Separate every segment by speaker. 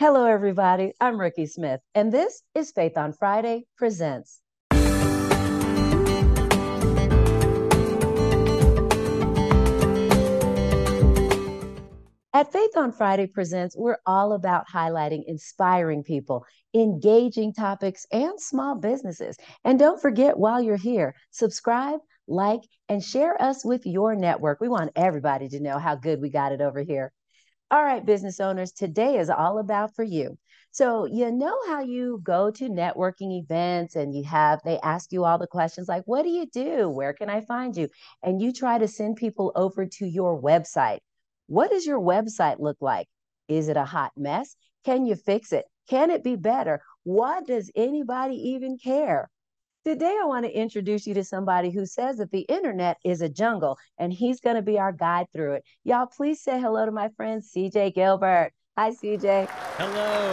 Speaker 1: Hello, everybody. I'm Rikki Smith, and this is Faith on Friday Presents. At Faith on Friday Presents, we're all about highlighting inspiring people, engaging topics, and small businesses. And don't forget, while you're here, subscribe, like, and share us with your network. We want everybody to know how good we got it over here. All right, business owners, today is all about for you. So, you know how you go to networking events and you have, they ask you all the questions like, what do you do? Where can I find you? And you try to send people over to your website. What does your website look like? Is it a hot mess? Can you fix it? Can it be better? What does anybody even care? Today, I want to introduce you to somebody who says that the internet is a jungle, and he's going to be our guide through it. Y'all, please say hello to my friend CJ Gilbert. Hi, CJ.
Speaker 2: Hello.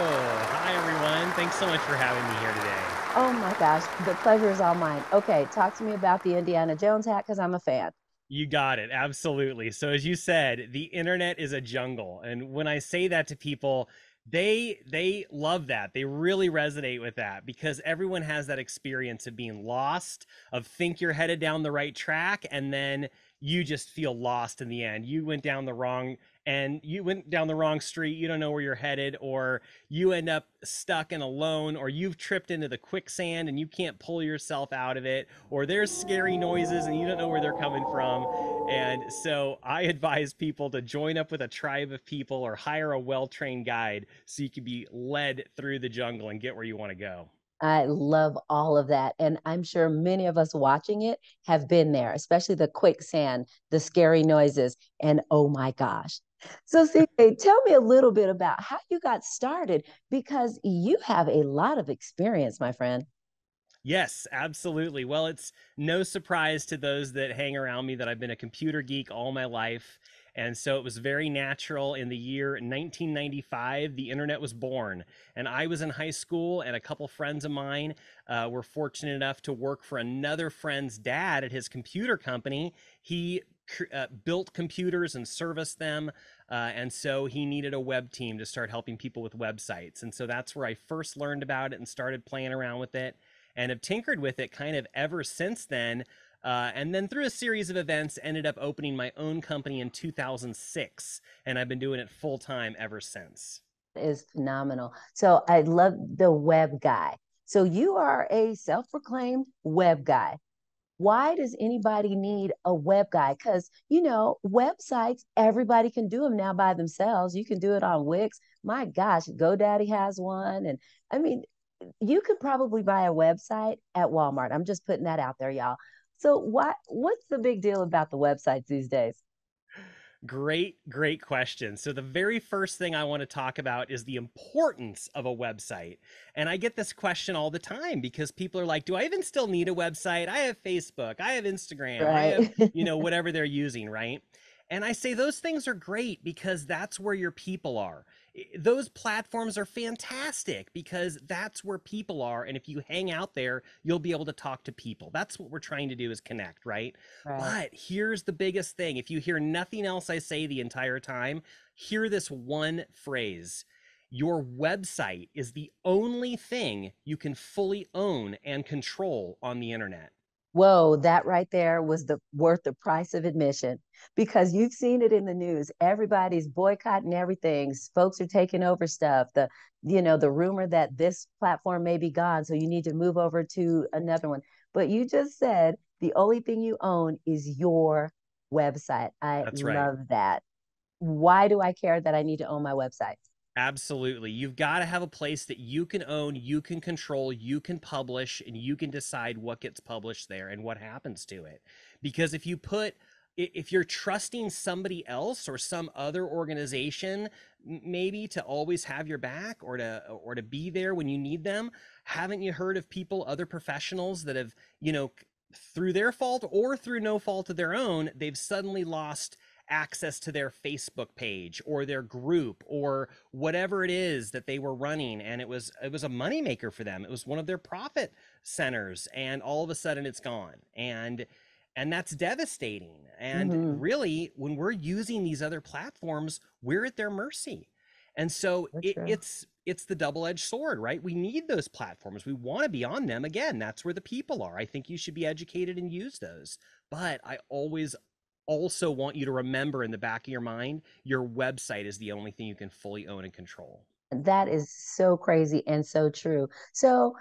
Speaker 2: Hi, everyone. Thanks so much for having me here today.
Speaker 1: Oh my gosh, the pleasure is all mine. Okay, talk to me about the Indiana Jones hat because I'm a fan.
Speaker 2: You got it. Absolutely. So, as you said, the internet is a jungle. And when I say that to people, they they love that. They really resonate with that because everyone has that experience of being lost of think you're headed down the right track and then you just feel lost in the end. You went down the wrong and you went down the wrong street, you don't know where you're headed, or you end up stuck and alone, or you've tripped into the quicksand and you can't pull yourself out of it, or there's scary noises and you don't know where they're coming from. And so I advise people to join up with a tribe of people or hire a well trained guide so you can be led through the jungle and get where you want to go.
Speaker 1: I love all of that. And I'm sure many of us watching it have been there, especially the quicksand, the scary noises, and oh my gosh, so, CJ, tell me a little bit about how you got started because you have a lot of experience, my friend.
Speaker 2: Yes, absolutely. Well, it's no surprise to those that hang around me that I've been a computer geek all my life. And so it was very natural in the year 1995, the internet was born. And I was in high school, and a couple friends of mine uh, were fortunate enough to work for another friend's dad at his computer company. He uh, built computers and serviced them. Uh, and so he needed a web team to start helping people with websites. And so that's where I first learned about it and started playing around with it and have tinkered with it kind of ever since then. Uh, and then through a series of events, ended up opening my own company in 2006. And I've been doing it full time ever since.
Speaker 1: Is phenomenal. So I love the web guy. So you are a self proclaimed web guy why does anybody need a web guy? Because, you know, websites, everybody can do them now by themselves. You can do it on Wix. My gosh, GoDaddy has one. And I mean, you could probably buy a website at Walmart. I'm just putting that out there, y'all. So, why, what's the big deal about the websites these days?
Speaker 2: Great, great question. So, the very first thing I want to talk about is the importance of a website. And I get this question all the time because people are like, Do I even still need a website? I have Facebook, I have Instagram, right. I have, you know, whatever they're using, right? And I say those things are great because that's where your people are. Those platforms are fantastic because that's where people are and if you hang out there you'll be able to talk to people. That's what we're trying to do is connect right, right. but here's the biggest thing. If you hear nothing else i say the entire time hear this one phrase. Your website is the only thing you can fully own and control on the internet
Speaker 1: whoa, that right there was the worth the price of admission because you've seen it in the news. Everybody's boycotting everything. Folks are taking over stuff. The you know the rumor that this platform may be gone, so you need to move over to another one. But you just said the only thing you own is your website. I That's love right. that. Why do I care that I need to own my website?
Speaker 2: Absolutely. You've got to have a place that you can own, you can control, you can publish, and you can decide what gets published there and what happens to it. Because if you put if you're trusting somebody else or some other organization maybe to always have your back or to or to be there when you need them haven't you heard of people other professionals that have you know through their fault or through no fault of their own they've suddenly lost access to their Facebook page or their group or whatever it is that they were running and it was it was a moneymaker for them. It was one of their profit centers and all of a sudden it's gone. And and that's devastating. And mm-hmm. really when we're using these other platforms, we're at their mercy. And so it, it's it's the double-edged sword, right? We need those platforms. We want to be on them. Again, that's where the people are. I think you should be educated and use those. But I always also want you to remember in the back of your mind, your website is the only thing you can fully own and control.
Speaker 1: That is so crazy and so true. So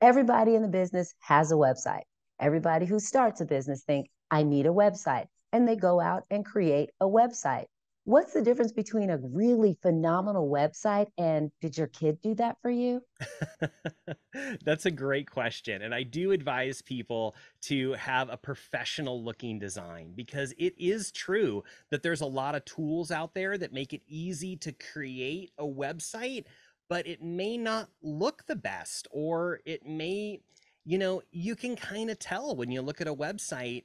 Speaker 1: everybody in the business has a website. Everybody who starts a business think I need a website and they go out and create a website. What's the difference between a really phenomenal website and did your kid do that for you?
Speaker 2: That's a great question. And I do advise people to have a professional looking design because it is true that there's a lot of tools out there that make it easy to create a website, but it may not look the best or it may, you know, you can kind of tell when you look at a website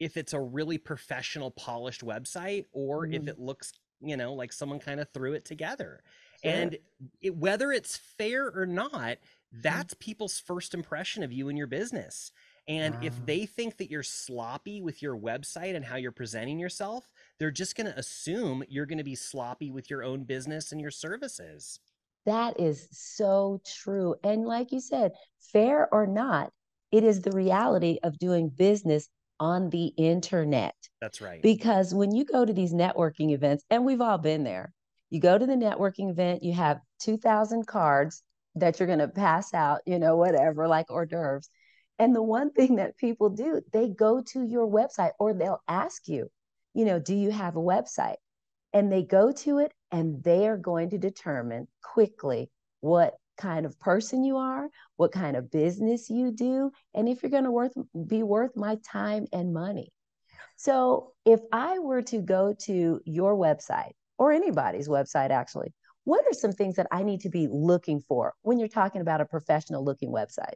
Speaker 2: if it's a really professional, polished website or mm-hmm. if it looks, you know, like someone kind of threw it together. Sure. And it, whether it's fair or not, mm-hmm. that's mm-hmm. people's first impression of you and your business. And wow. if they think that you're sloppy with your website and how you're presenting yourself, they're just going to assume you're going to be sloppy with your own business and your services.
Speaker 1: That is so true. And like you said, fair or not, it is the reality of doing business on the internet.
Speaker 2: That's right.
Speaker 1: Because when you go to these networking events, and we've all been there, you go to the networking event, you have 2,000 cards that you're going to pass out, you know, whatever, like hors d'oeuvres. And the one thing that people do, they go to your website or they'll ask you, you know, do you have a website? And they go to it and they are going to determine quickly what kind of person you are, what kind of business you do, and if you're going to worth be worth my time and money. So, if I were to go to your website or anybody's website actually, what are some things that I need to be looking for when you're talking about a professional looking website?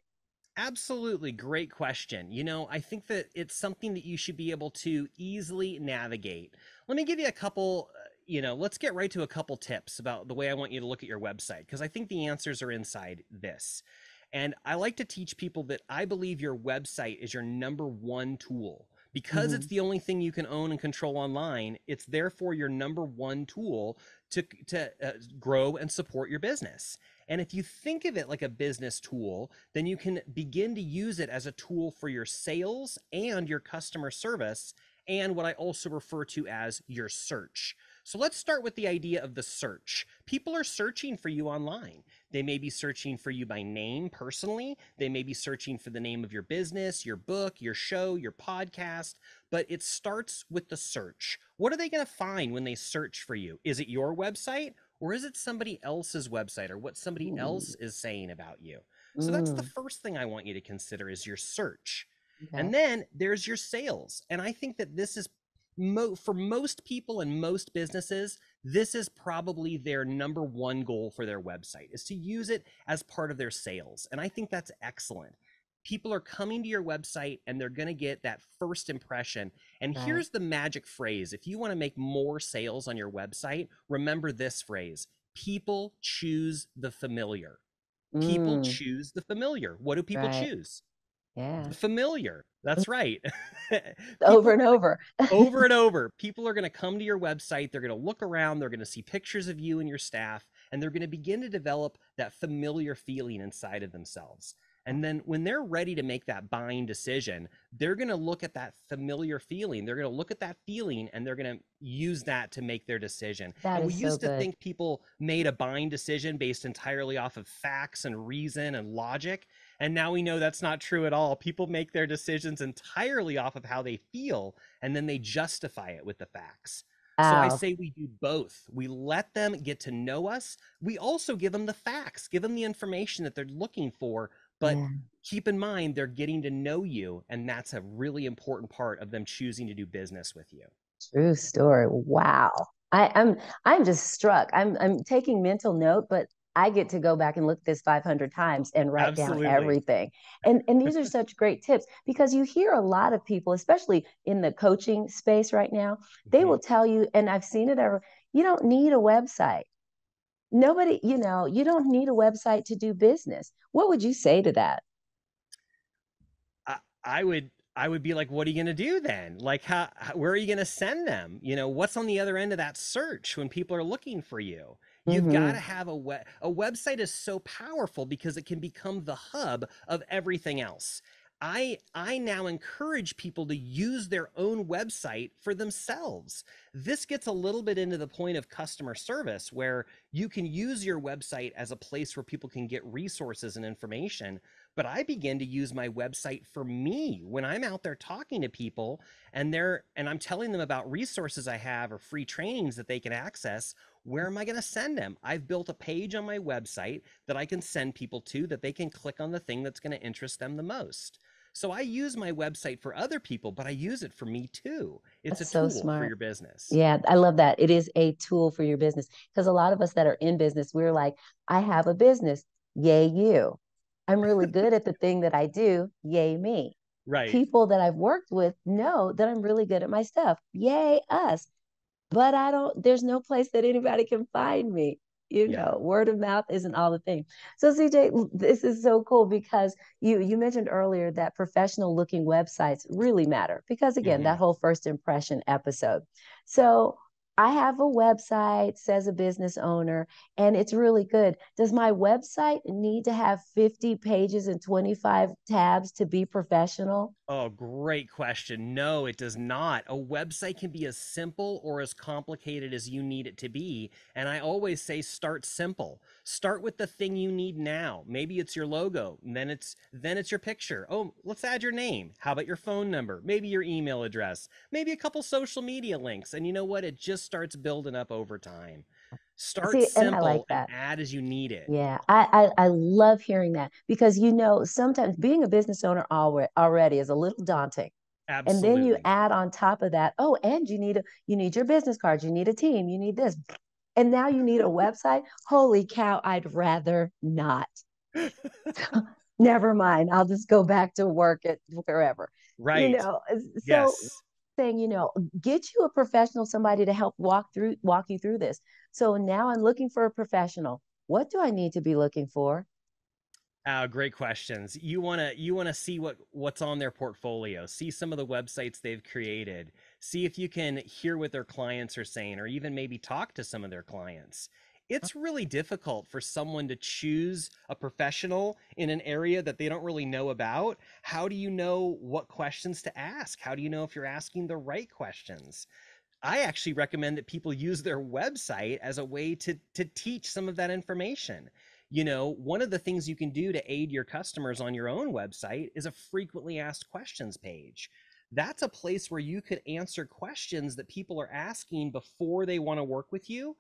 Speaker 2: Absolutely. Great question. You know, I think that it's something that you should be able to easily navigate. Let me give you a couple you know, let's get right to a couple tips about the way I want you to look at your website because I think the answers are inside this. And I like to teach people that I believe your website is your number one tool. Because mm-hmm. it's the only thing you can own and control online, it's therefore your number one tool to, to uh, grow and support your business. And if you think of it like a business tool, then you can begin to use it as a tool for your sales and your customer service, and what I also refer to as your search. So let's start with the idea of the search. People are searching for you online. They may be searching for you by name personally. They may be searching for the name of your business, your book, your show, your podcast, but it starts with the search. What are they going to find when they search for you? Is it your website or is it somebody else's website or what somebody Ooh. else is saying about you? So that's the mm. first thing I want you to consider is your search. Okay. And then there's your sales. And I think that this is mo- for most people and most businesses, this is probably their number one goal for their website is to use it as part of their sales. And I think that's excellent. People are coming to your website and they're going to get that first impression. And right. here's the magic phrase. If you want to make more sales on your website, remember this phrase. People choose the familiar. People mm. choose the familiar. What do people right. choose?
Speaker 1: Yeah.
Speaker 2: Familiar. That's mm. right.
Speaker 1: over and over.
Speaker 2: over and over. People are going to come to your website. They're going to look around. They're going to see pictures of you and your staff, and they're going to begin to develop that familiar feeling inside of themselves. And then when they're ready to make that buying decision, they're going to look at that familiar feeling. They're going to look at that feeling and they're going to use that to make their decision.
Speaker 1: That
Speaker 2: and we
Speaker 1: so
Speaker 2: used
Speaker 1: good.
Speaker 2: to think people made a buying decision based entirely off of facts and reason and logic. And now we know that's not true at all. People make their decisions entirely off of how they feel and then they justify it with the facts. So I say we do both. We let them get to know us. We also give them the facts, give them the information that they're looking for, but yeah. keep in mind they're getting to know you and that's a really important part of them choosing to do business with you
Speaker 1: true story wow I, i'm i'm just struck i'm i'm taking mental note but I get to go back and look this 500 times and write Absolutely. down everything. And and these are such great tips because you hear a lot of people, especially in the coaching space right now, they mm-hmm. will tell you, and I've seen it ever, you don't need a website nobody you know you don't need a website to do business what would you say to that
Speaker 2: i, I would i would be like what are you going to do then like how, how where are you going to send them you know what's on the other end of that search when people are looking for you You've
Speaker 1: Mm-hmm.
Speaker 2: got to have a web a website is so powerful because it can become the hub of everything else. I I now encourage people to use their own website for themselves. This gets a little bit into the point of customer service where you can use your website as a place where people can get resources and information, but I begin to use my website for me when I'm out there talking to people and they're and I'm telling them about resources I have or free trainings that they can access where am I going to send them? I've built a page on my website that I can send people to that they can click on the thing that's going to interest them the most. So I use my website for other people, but I use it for me too. It's
Speaker 1: That's
Speaker 2: a
Speaker 1: so
Speaker 2: tool
Speaker 1: smart.
Speaker 2: for your business.
Speaker 1: Yeah, I love that. It is a tool for your business because a lot of us that are in business, we're like, I have a business. Yay, you. I'm really good at the thing that I do. Yay, me.
Speaker 2: Right.
Speaker 1: People that I've worked with know that I'm really good at my stuff. Yay, us. But I don't, there's no place that anybody can find me. You
Speaker 2: Yeah.
Speaker 1: know, word of mouth isn't all the thing. So CJ, this is so cool because you you mentioned earlier that professional looking websites really matter because again,
Speaker 2: Mhm.
Speaker 1: that whole first impression episode. So I have a website, says a business owner, and it's really good. Does my website need to have 50 pages and 25 tabs to be professional?
Speaker 2: Oh, great question. No, it does not. A website can be as simple or as complicated as you need it to be. And I always say start simple. Start with the thing you need now. Maybe it's your logo, then it's then it's your picture. Oh, let's add your name. How about your phone number? Maybe your email address. Maybe a couple social media links. And you know what? It just starts building up over time. Start
Speaker 1: See, and I
Speaker 2: simple
Speaker 1: like
Speaker 2: and
Speaker 1: that.
Speaker 2: add as you need it.
Speaker 1: Yeah, I, I I love hearing that because you know sometimes being a business owner already already is a little daunting. Absolutely. and then you add on top of that, oh, and you need a you need your business cards, you need a team, you need this. And now you need a website. Holy cow, I'd rather not. Never mind. I'll just go back to work at wherever.
Speaker 2: Right you
Speaker 1: know, so
Speaker 2: Yes.
Speaker 1: Saying, you know, get you a professional, somebody to help walk through walk you through this. So now I'm looking for a professional. What do I need to be looking for?
Speaker 2: Uh, great questions. You want to you want to see what what's on their portfolio, see some of the websites they've created, see if you can hear what their clients are saying or even maybe talk to some of their clients. It's really difficult for someone to choose a professional in an area that they don't really know about. How do you know what questions to ask? How do you know if you're asking the right questions? I actually recommend that people use their website as a way to to teach some of that information. You know, one of the things you can do to aid your customers on your own website is a frequently asked questions page. That's a place where you could answer questions that people are asking before they want to work with you.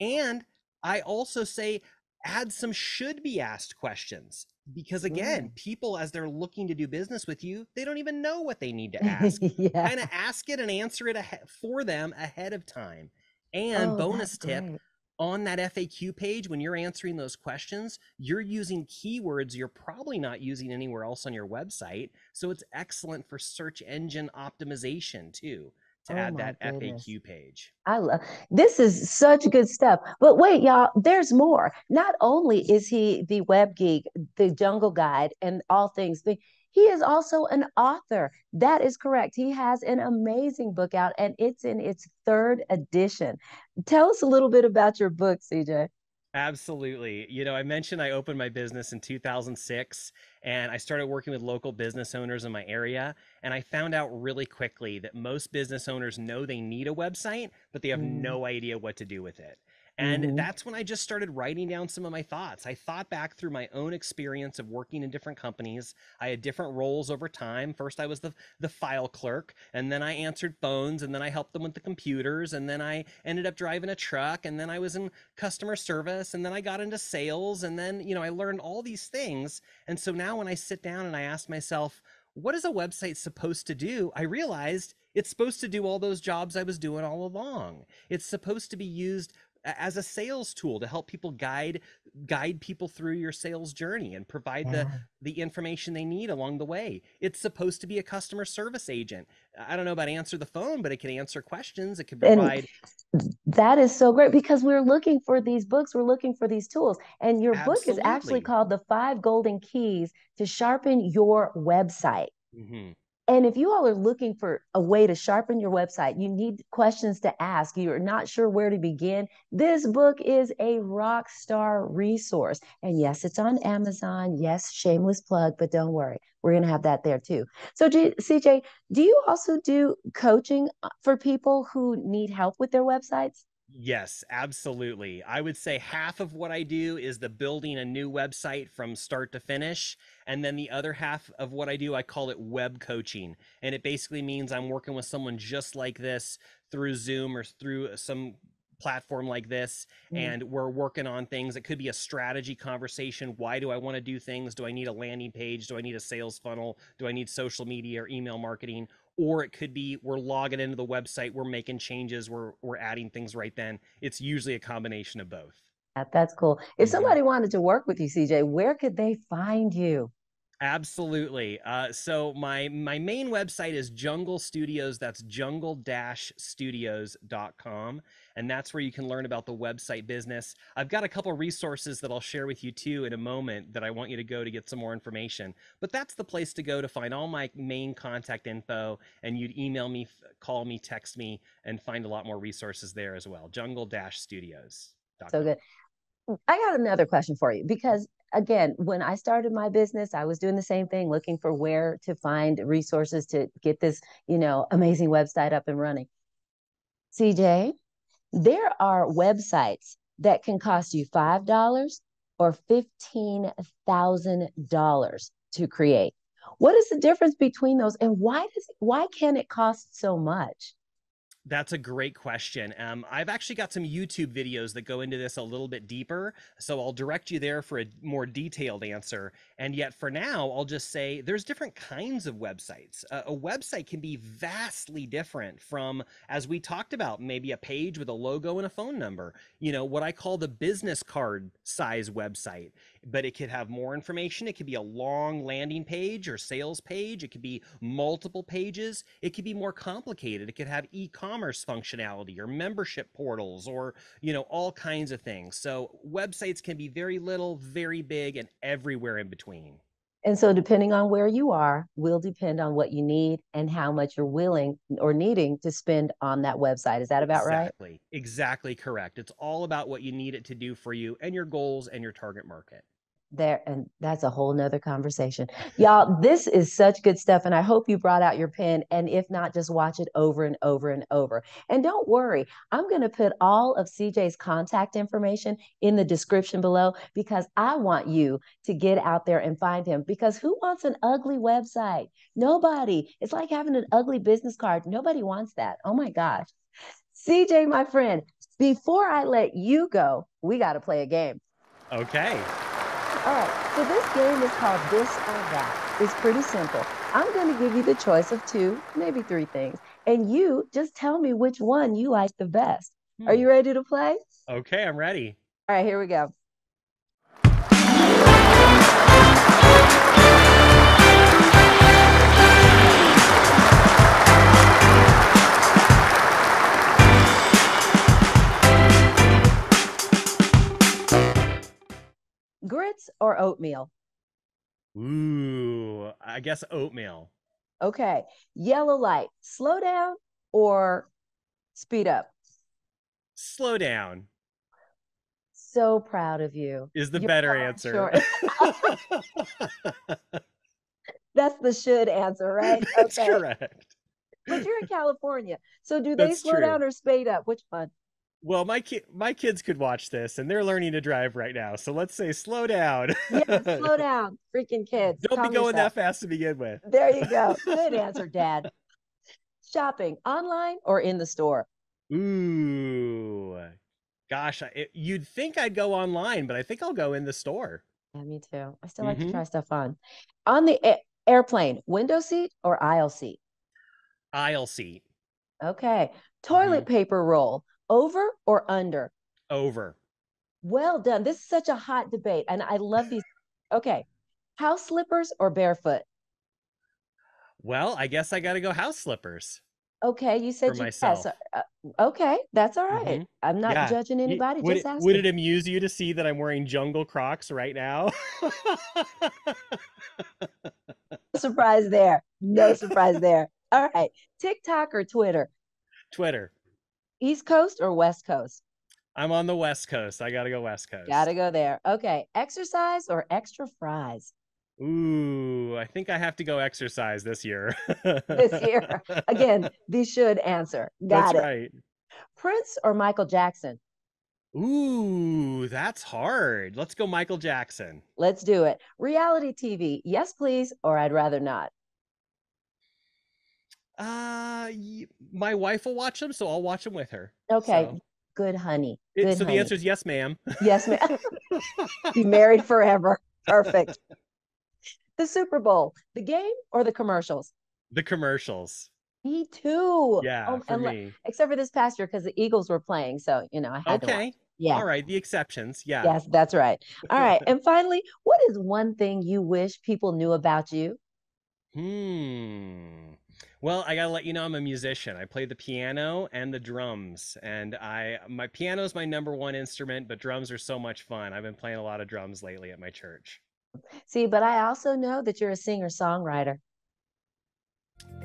Speaker 2: And I also say add some should be asked questions because again,
Speaker 1: Mm.
Speaker 2: people as they're looking to do business with you, they don't even know what they need to ask
Speaker 1: yeah.
Speaker 2: kind of ask it and answer it for them ahead of time. And
Speaker 1: Oh,
Speaker 2: bonus tip
Speaker 1: great.
Speaker 2: on that FAQ page, when you're answering those questions, you're using keywords you're probably not using anywhere else on your website. So it's excellent for search engine optimization too, to
Speaker 1: Oh
Speaker 2: add that
Speaker 1: goodness.
Speaker 2: FAQ page.
Speaker 1: I love this is such good stuff. But wait, y'all, there's more. Not only is he the web geek, the jungle guide, and all things, the- he is also an author. That is correct. He has an amazing book out and it's in its third edition. Tell us a little bit about your book, CJ.
Speaker 2: Absolutely. You know, I mentioned I opened my business in 2006 and I started working with local business owners in my area. And I found out really quickly that most business owners know they need a website, but they have
Speaker 1: Mm,
Speaker 2: no idea what to do with it. And
Speaker 1: mhm.
Speaker 2: that's when I just started writing down some of my thoughts. I thought back through my own experience of working in different companies. I had different roles over time. First, I was the, the file clerk, and then I answered phones, and then I helped them with the computers, and then I ended up driving a truck, and then I was in customer service, and then I got into sales, and then, you know, I learned all these things. And so now when I sit down and I ask myself, what is a website supposed to do? I realized it's supposed to do all those jobs I was doing all along. It's supposed to be used as a sales tool to help people guide guide people through your sales journey and provide the the information they need along the way. It's supposed to be a customer service agent. I don't know about answer the phone, but it can answer questions. It can
Speaker 1: And
Speaker 2: provide
Speaker 1: that is so great because we're looking for these books, we're looking for these tools. And your book is actually called The Five Golden Keys to Sharpen Your Website.
Speaker 2: Mhm.
Speaker 1: And if you all are looking for a way to sharpen your website, you need questions to ask, you're not sure where to begin, this book is a rock star resource. And yes, it's on Amazon. Yes, shameless plug, but don't worry, we're going to have that there too. So, G- CJ, do you also do coaching uh, for people who need help with their websites?
Speaker 2: Yes, absolutely. I would say half of what I do is the building a new website from start to finish. And then the other half of what I do, I call it web coaching. And it basically means I'm working with someone just like this through Zoom or through some platform like this mm. and we're working on things it could be a strategy conversation why do i want to do things do i need a landing page do i need a sales funnel do i need social media or email marketing or it could be we're logging into the website, we're making changes, we're we're adding things right then. It's usually a combination of both.
Speaker 1: That's cool. If mm-hmm. somebody wanted to work with you, CJ, where could they find you?
Speaker 2: Absolutely. Uh, so my my main website is Jungle Studios. That's jungle-studios.com. And that's where you can learn about the website business. I've got a couple resources that I'll share with you too in a moment that I want you to go to get some more information. But that's the place to go to find all my main contact info. And you'd email me, call me, text me, and find a lot more resources there as well. Jungle-studios.
Speaker 1: So good. Mm, I got another question for you because again, when I started my business, I was doing the same thing, looking for where to find resources to get this, you know, amazing website up and running. CJ, there are websites that can cost you $5 or $15,000 to create. What is the difference between those and why does why can it cost so much?
Speaker 2: That's a great question. Um, I've actually got some YouTube videos that go into this a little bit deeper, so I'll direct you there for a more detailed answer. And yet, for now, I'll just say there's different kinds of websites. A website can be vastly different from, as we talked about, maybe a page with a logo and a phone number. You know, what I call the business card size website but it could have more information. It could be a long landing page or sales page. It could be multiple pages. It could be more complicated. It could have e-commerce functionality or membership portals or, you know, all kinds of things. So websites can be very little, very big, and everywhere in between.
Speaker 1: And so, depending on where you are, will depend on what you need and how much you're willing or needing to spend on that website. Is that about
Speaker 2: exactly.
Speaker 1: right?
Speaker 2: Exactly. Exactly correct. It's all about what you need it to do for you and your goals and your target market
Speaker 1: there and that's a whole nother conversation. Y'all this is such good stuff and i hope you brought out your pen and if not just watch it over and over and over. And don't worry i'm going to put all of cj's contact information in the description below because i want you to get out there and find him because who wants an ugly website? Nobody. It's like having an ugly business card. Nobody wants that. Oh my gosh. Cj my friend before i let you go we got to play a game.
Speaker 2: Okay
Speaker 1: all right, so this game is called This or That. It's pretty simple. I'm going to give you the choice of two, maybe three things, and you just tell me which one you like the best. Hmm. Are you ready to play?
Speaker 2: Okay, I'm ready.
Speaker 1: All right, here we go. Grits or oatmeal?
Speaker 2: Ooh, I guess oatmeal.
Speaker 1: Okay. Yellow light, slow down or speed up?
Speaker 2: Slow down.
Speaker 1: So proud of you.
Speaker 2: Is the You're better answer.
Speaker 1: That's the should answer, right?
Speaker 2: That's okay. correct.
Speaker 1: But you're in California. So do they That's slow true. down or speed up? Which one?
Speaker 2: Well, my ki- my kids could watch this, and they're learning to drive right now. So let's say slow down.
Speaker 1: yeah, slow down, freaking kids.
Speaker 2: Don't Calm be going yourself. that fast to begin with.
Speaker 1: There you go. Good answer, Dad. Shopping online or in the store?
Speaker 2: Ooh, gosh, it, you'd think I'd go online, but I think I'll go in the store.
Speaker 1: Yeah, me too. I still like mm-hmm. to try stuff on. On the a- airplane, window seat or aisle seat?
Speaker 2: Aisle seat.
Speaker 1: Okay. Toilet mm-hmm. paper roll over or under?
Speaker 2: Over.
Speaker 1: Well done. This is such a hot debate, and I love these. Okay. House slippers or barefoot?
Speaker 2: Well, I guess I got to go house slippers.
Speaker 1: Okay, you said you myself. Yes. Uh, okay, that's all right. mm-hmm. I'm not yeah. judging anybody.
Speaker 2: Would,
Speaker 1: just
Speaker 2: it, would it amuse you to see that I'm wearing jungle Crocs right now?
Speaker 1: Surprise there. no surprise there. All right. TikTok or Twitter?
Speaker 2: Twitter.
Speaker 1: East Coast or West Coast?
Speaker 2: I'm on the West Coast. I got to go West Coast.
Speaker 1: Got to go there. Okay. Exercise or extra fries?
Speaker 2: Ooh, I think I have to go exercise this year.
Speaker 1: this year. Again, the should answer. Got
Speaker 2: That's
Speaker 1: it.
Speaker 2: right.
Speaker 1: Prince or Michael Jackson?
Speaker 2: Ooh, that's hard. Let's go Michael Jackson.
Speaker 1: Let's do it. Reality TV, yes, please, or I'd rather not.
Speaker 2: Uh, my wife will watch them, so I'll watch them with her.
Speaker 1: Okay.
Speaker 2: So,
Speaker 1: Good honey.
Speaker 2: it- so
Speaker 1: honey.
Speaker 2: the answer is yes, ma'am.
Speaker 1: Yes, ma'am. Be married forever. Perfect. The Super Bowl, the game or the commercials?
Speaker 2: the commercials.
Speaker 1: Me too.
Speaker 2: Yeah,
Speaker 1: Oh,
Speaker 2: for me.
Speaker 1: except for this past year because the Eagles were playing, so you know I had to.
Speaker 2: Okay.
Speaker 1: Yeah.
Speaker 2: All right. The exceptions. Yeah.
Speaker 1: Yes, that's right. All right. And finally, what is one thing you wish people knew about you?
Speaker 2: Hmm. Well, I gotta let you know I'm a musician. I play the piano and the drums, and I my piano is my number one instrument, but drums are so much fun. I've been playing a lot of drums lately at my church.
Speaker 1: See, but I also know that you're a singer songwriter.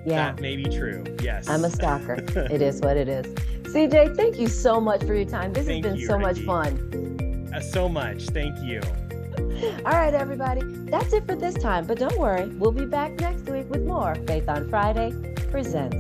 Speaker 1: Yeah,
Speaker 2: That may be true. Yes.
Speaker 1: I'm a stalker. it is what it is. CJ, thank you so much for your time. This
Speaker 2: Thank
Speaker 1: has been
Speaker 2: you,
Speaker 1: so much fun.
Speaker 2: Uh, so much. Thank you.
Speaker 1: All right, everybody, that's it for this time. But don't worry, we'll be back next week with more Faith on Friday presents.